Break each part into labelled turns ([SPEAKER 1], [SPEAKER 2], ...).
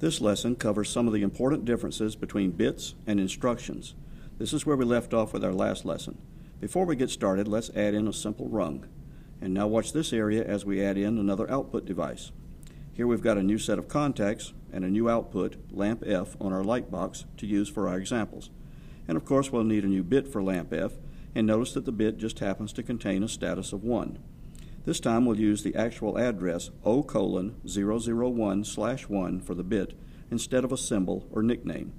[SPEAKER 1] This lesson covers some of the important differences between bits and instructions. This is where we left off with our last lesson. Before we get started, let's add in a simple rung. And now watch this area as we add in another output device. Here we've got a new set of contacts and a new output, lamp F, on our light box to use for our examples. And of course we'll need a new bit for lamp F, and notice that the bit just happens to contain a status of 1. This time we'll use the actual address O colon 001 slash 1 for the bit instead of a symbol or nickname.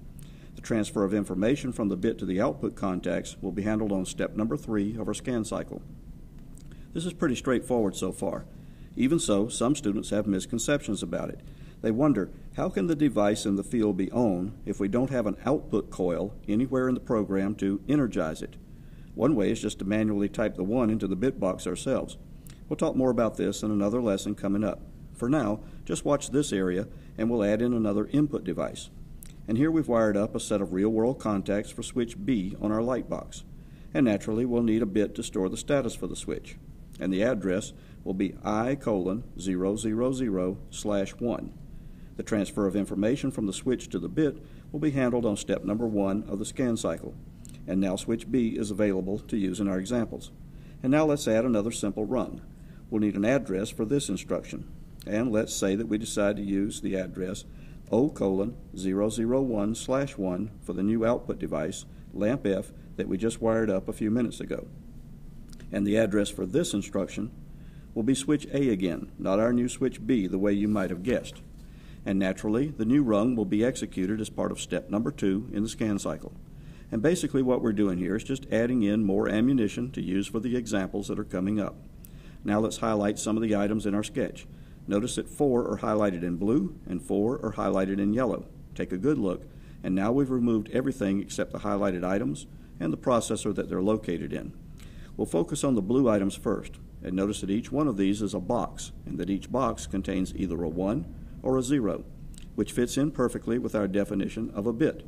[SPEAKER 1] The transfer of information from the bit to the output contacts will be handled on step number 3 of our scan cycle. This is pretty straightforward so far. Even so, some students have misconceptions about it. They wonder, how can the device in the field be on if we don't have an output coil anywhere in the program to energize it? One way is just to manually type the 1 into the bit box ourselves. We'll talk more about this in another lesson coming up. For now, just watch this area and we'll add in another input device. And here we've wired up a set of real-world contacts for switch B on our light box. And naturally, we'll need a bit to store the status for the switch. And the address will be I colon 000 slash 1. The transfer of information from the switch to the bit will be handled on step number 1 of the scan cycle. And now switch B is available to use in our examples. And now let's add another simple rung we'll need an address for this instruction. And let's say that we decide to use the address O colon 001 slash 1 for the new output device, lamp F, that we just wired up a few minutes ago. And the address for this instruction will be switch A again, not our new switch B the way you might have guessed. And naturally, the new rung will be executed as part of step number two in the scan cycle. And basically what we're doing here is just adding in more ammunition to use for the examples that are coming up. Now let's highlight some of the items in our sketch. Notice that four are highlighted in blue and four are highlighted in yellow. Take a good look, and now we've removed everything except the highlighted items and the processor that they're located in. We'll focus on the blue items first, and notice that each one of these is a box, and that each box contains either a 1 or a 0, which fits in perfectly with our definition of a bit.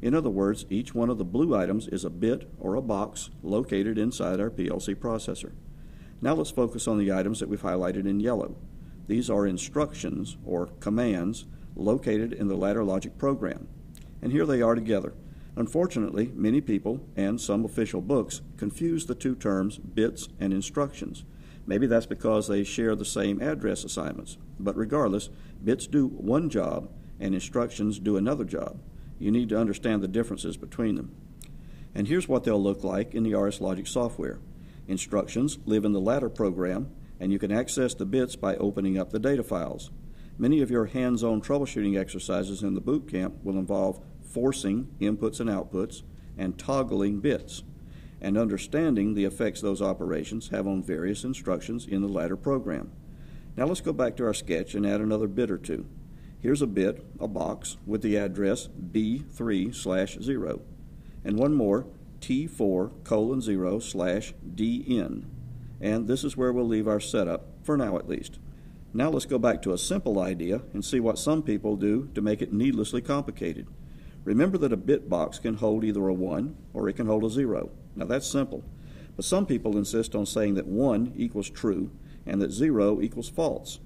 [SPEAKER 1] In other words, each one of the blue items is a bit or a box located inside our PLC processor. Now let's focus on the items that we've highlighted in yellow. These are instructions or commands located in the ladder logic program. And here they are together. Unfortunately, many people and some official books confuse the two terms bits and instructions. Maybe that's because they share the same address assignments. But regardless, bits do one job and instructions do another job. You need to understand the differences between them. And here's what they'll look like in the RSLogix software. Instructions live in the ladder program, and you can access the bits by opening up the data files. Many of your hands-on troubleshooting exercises in the boot camp will involve forcing inputs and outputs and toggling bits and understanding the effects those operations have on various instructions in the ladder program. Now let's go back to our sketch and add another bit or two. Here's a bit, a box, with the address B3 slash 0. And one more, T4 colon 0 slash DN. And this is where we'll leave our setup, for now at least. Now let's go back to a simple idea and see what some people do to make it needlessly complicated. Remember that a bit box can hold either a 1 or it can hold a 0. Now that's simple. But some people insist on saying that 1 equals true and that 0 equals false.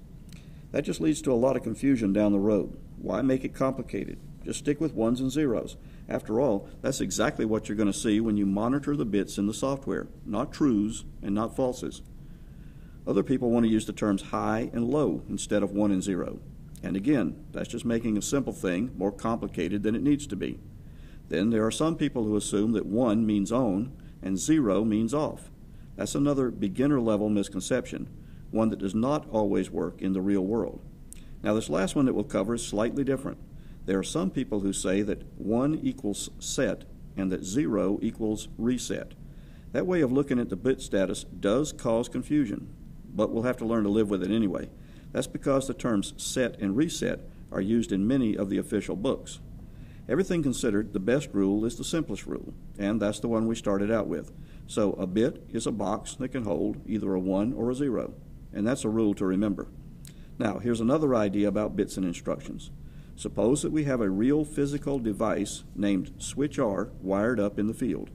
[SPEAKER 1] That just leads to a lot of confusion down the road. Why make it complicated? Just stick with ones and zeros. After all, that's exactly what you're going to see when you monitor the bits in the software, not trues and not falses. Other people want to use the terms high and low instead of 1 and 0. And again, that's just making a simple thing more complicated than it needs to be. Then there are some people who assume that 1 means on and 0 means off. That's another beginner level misconception, one that does not always work in the real world. Now, this last one that we'll cover is slightly different. There are some people who say that 1 equals set and that 0 equals reset. That way of looking at the bit status does cause confusion, but we'll have to learn to live with it anyway. That's because the terms set and reset are used in many of the official books. Everything considered, the best rule is the simplest rule, and that's the one we started out with. So a bit is a box that can hold either a 1 or a 0, and that's a rule to remember. Now, here's another idea about bits and instructions. Suppose that we have a real physical device named switch R wired up in the field.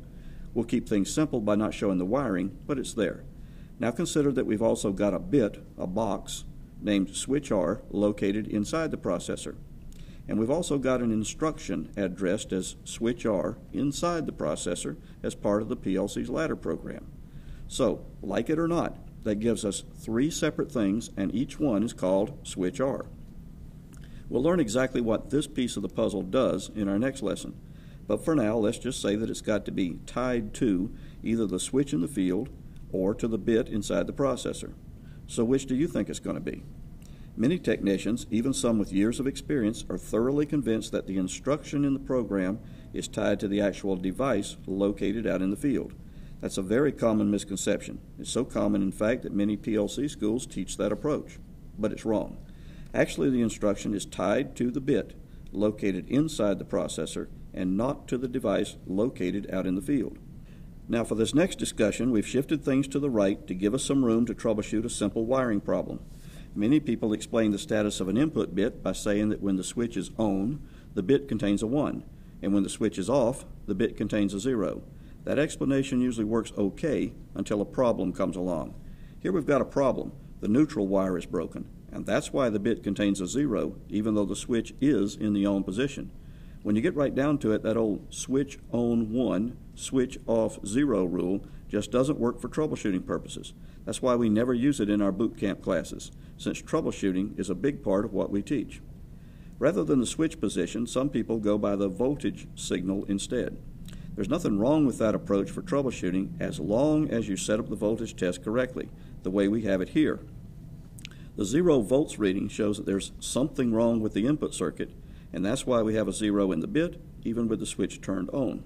[SPEAKER 1] We'll keep things simple by not showing the wiring, but it's there. Now consider that we've also got a bit, a box, named switch R located inside the processor. And we've also got an instruction addressed as switch R inside the processor as part of the PLC's ladder program. So, like it or not, that gives us three separate things, and each one is called switch R. We'll learn exactly what this piece of the puzzle does in our next lesson. But for now, let's just say that it's got to be tied to either the switch in the field or to the bit inside the processor. So which do you think it's going to be? Many technicians, even some with years of experience, are thoroughly convinced that the instruction in the program is tied to the actual device located out in the field. That's a very common misconception. It's so common, in fact, that many PLC schools teach that approach. But it's wrong. Actually, the instruction is tied to the bit located inside the processor and not to the device located out in the field. Now, for this next discussion, we've shifted things to the right to give us some room to troubleshoot a simple wiring problem. Many people explain the status of an input bit by saying that when the switch is on, the bit contains a 1, and when the switch is off, the bit contains a 0. That explanation usually works okay until a problem comes along. Here we've got a problem. The neutral wire is broken, and that's why the bit contains a 0, even though the switch is in the on position. When you get right down to it, that old switch on 1, switch off 0 rule just doesn't work for troubleshooting purposes. That's why we never use it in our boot camp classes, since troubleshooting is a big part of what we teach. Rather than the switch position, some people go by the voltage signal instead. There's nothing wrong with that approach for troubleshooting as long as you set up the voltage test correctly, the way we have it here. The zero volts reading shows that there's something wrong with the input circuit, and that's why we have a zero in the bit, even with the switch turned on.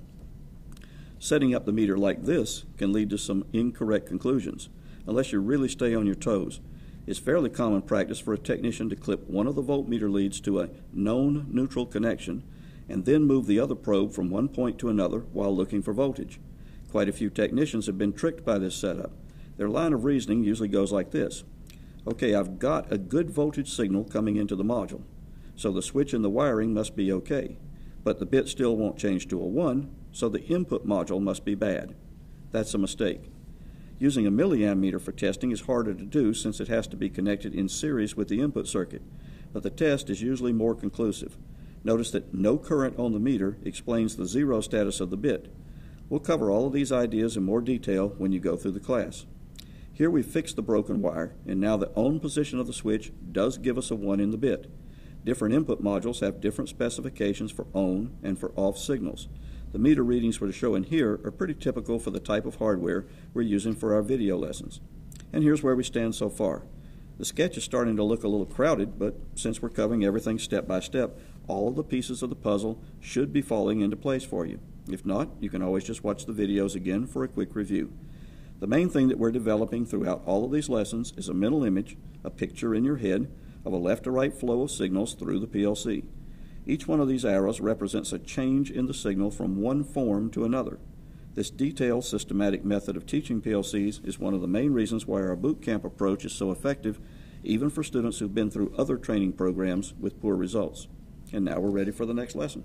[SPEAKER 1] Setting up the meter like this can lead to some incorrect conclusions, unless you really stay on your toes. It's fairly common practice for a technician to clip one of the voltmeter leads to a known neutral connection and then move the other probe from one point to another while looking for voltage. Quite a few technicians have been tricked by this setup. Their line of reasoning usually goes like this Okay, I've got a good voltage signal coming into the module, so the switch and the wiring must be okay, but the bit still won't change to a 1 so the input module must be bad. That's a mistake. Using a milliammeter for testing is harder to do since it has to be connected in series with the input circuit, but the test is usually more conclusive. Notice that no current on the meter explains the zero status of the bit. We'll cover all of these ideas in more detail when you go through the class. Here we fixed the broken wire, and now the on position of the switch does give us a 1 in the bit. Different input modules have different specifications for on and for off signals. The meter readings we're showing here are pretty typical for the type of hardware we're using for our video lessons. And here's where we stand so far. The sketch is starting to look a little crowded, but since we're covering everything step by step, all the pieces of the puzzle should be falling into place for you. If not, you can always just watch the videos again for a quick review. The main thing that we're developing throughout all of these lessons is a mental image, a picture in your head, of a left to right flow of signals through the PLC. Each one of these arrows represents a change in the signal from one form to another. This detailed, systematic method of teaching PLCs is one of the main reasons why our boot camp approach is so effective, even for students who've been through other training programs with poor results. And now we're ready for the next lesson.